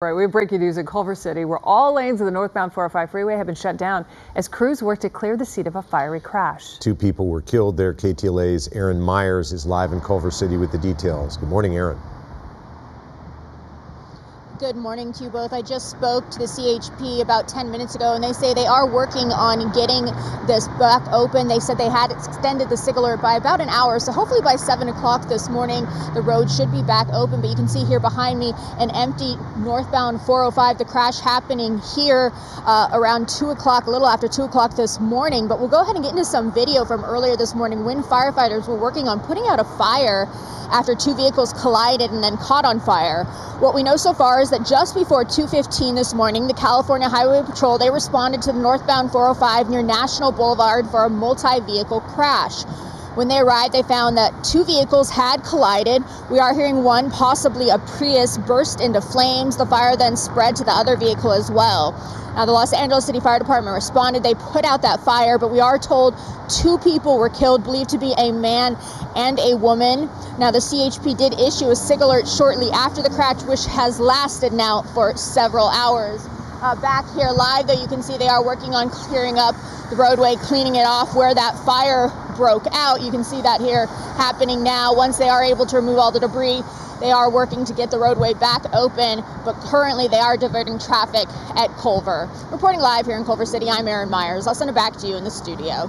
Right, we have breaking news in Culver City where all lanes of the northbound 405 freeway have been shut down as crews work to clear the seat of a fiery crash. Two people were killed there. KTLA's Erin Myers is live in Culver City with the details. Good morning, Erin. Good morning to you both. I just spoke to the CHP about 10 minutes ago, and they say they are working on getting this back open. They said they had extended the SIG alert by about an hour, so hopefully by 7 o'clock this morning, the road should be back open. But you can see here behind me an empty northbound 405, the crash happening here uh, around 2 o'clock, a little after 2 o'clock this morning. But we'll go ahead and get into some video from earlier this morning when firefighters were working on putting out a fire after two vehicles collided and then caught on fire. What we know so far is that just before 2:15 this morning, the California Highway Patrol they responded to the northbound 405 near National Boulevard for a multi-vehicle crash. When they arrived, they found that two vehicles had collided. We are hearing one, possibly a Prius, burst into flames. The fire then spread to the other vehicle as well. Now, the Los Angeles City Fire Department responded. They put out that fire, but we are told two people were killed, believed to be a man and a woman. Now, the CHP did issue a SIG alert shortly after the crash, which has lasted now for several hours. Uh, back here live, though, you can see they are working on clearing up the roadway, cleaning it off where that fire broke out. You can see that here happening now. Once they are able to remove all the debris, they are working to get the roadway back open, but currently they are diverting traffic at Culver. Reporting live here in Culver City, I'm Erin Myers. I'll send it back to you in the studio.